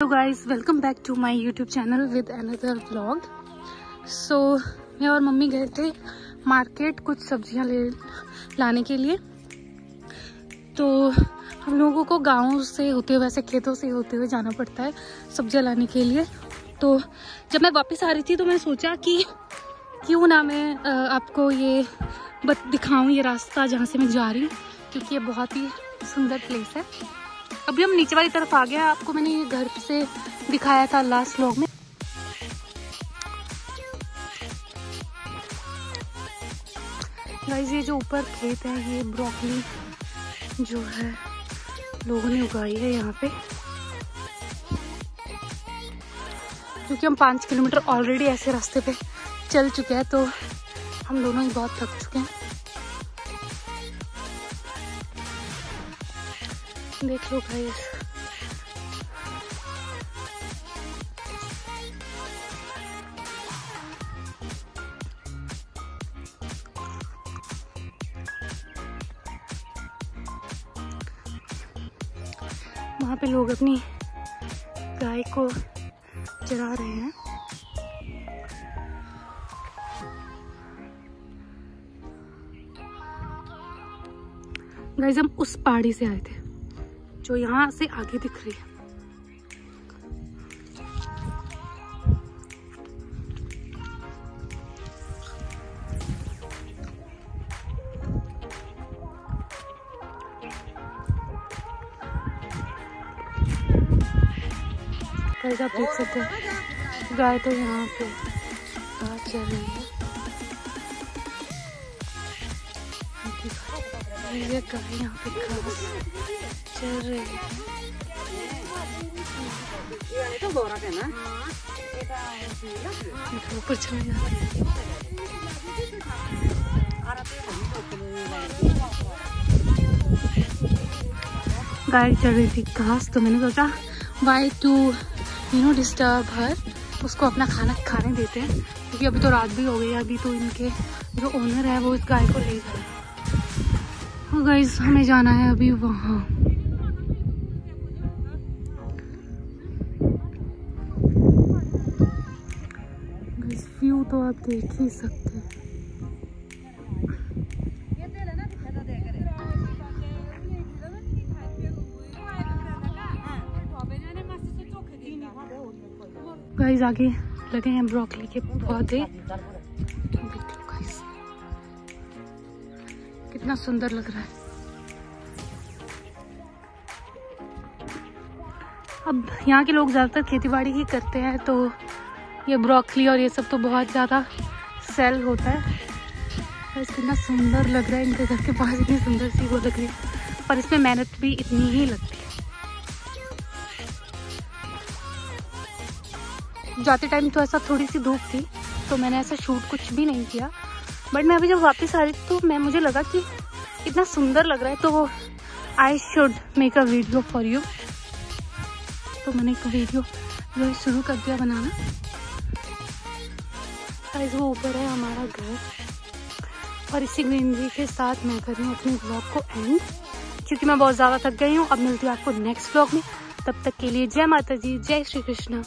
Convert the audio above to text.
Hello guys welcome back to my YouTube channel with another vlog so मैं और mummy गए थे market कुछ सब्ज़ियाँ ले, लाने के लिए। तो हम लोगों को गाँव से होते हुए वैसे खेतों से होते हुए जाना पड़ता है सब्ज़ियाँ लाने के लिए। तो जब मैं वापस आ रही थी तो मैं सोचा कि क्यों ना मैं आपको ये दिखाऊँ ये रास्ता जहाँ से मैं जा रही हूँ, क्योंकि ये बहुत ही सुंदर प्लेस है। अभी हम नीचे वाली तरफ़ आ गए आपको मैंने ये घर से दिखाया था लास्ट व्लॉग में। ये जो ऊपर खेत है, ये ब्रोकली जो है, लोगों ने उगाई है यहाँ पे। क्योंकि हम पाँच किलोमीटर ऑलरेडी ऐसे रास्ते पे चल चुके हैं तो हम दोनों ही बहुत थक चुके हैं। देख लो भाई। वहाँ पे लोग अपनी गाय को चरा रहे हैं। गाइस हम उस पहाड़ी से आए थे। जो यहाँ से आगे दिख रही है। आप देख सकते हैं। गाय तो यहाँ पे घास चल रही है। ये गाय यहाँ पे गाय चल रही थी घास तो मैंने सोचा why to you know disturb her उसको अपना खाना खाने देते हैं, क्योंकि अभी तो रात भी हो गई है, अभी तो इनके जो ओनर है, वो इस गाय को ले गए। गाइस हमें जाना है अभी वहाँ। तो आप देख ही सकते हैं। गाइस आगे लगे हैं ब्रोकली के पौधे। कितना सुंदर लग रहा है। अब यहाँ के लोग ज़्यादातर खेतीबाड़ी ही करते हैं तो ये ब्रोकली और ये सब तो बहुत ज़्यादा सेल होता है। तो कितना सुंदर लग रहा है, इनके घर के पास इतनी सुंदर सी वो लग रही है। पर इसमें मेहनत भी इतनी ही लगती है। जाते टाइम तो ऐसा थोड़ी सी धूप थी तो मैंने ऐसा शूट कुछ भी नहीं किया। बट मैं अभी जब वापस आ रही तो मैं, मुझे लगा कि इतना सुंदर लग रहा है तो I should make a video for you तो मैंने एक वीडियो जो शुरू कर दिया बनाना। गाइस वो ऊपर है हमारा घर। और इसी ग्रीनरी के साथ मैं कर रही हूँ अपने ब्लॉग को एंड क्योंकि मैं बहुत ज़्यादा थक गई हूँ। अब मिलती हूँ आपको नेक्स्ट ब्लॉग में। तब तक के लिए जय माता जी जय श्री कृष्णा।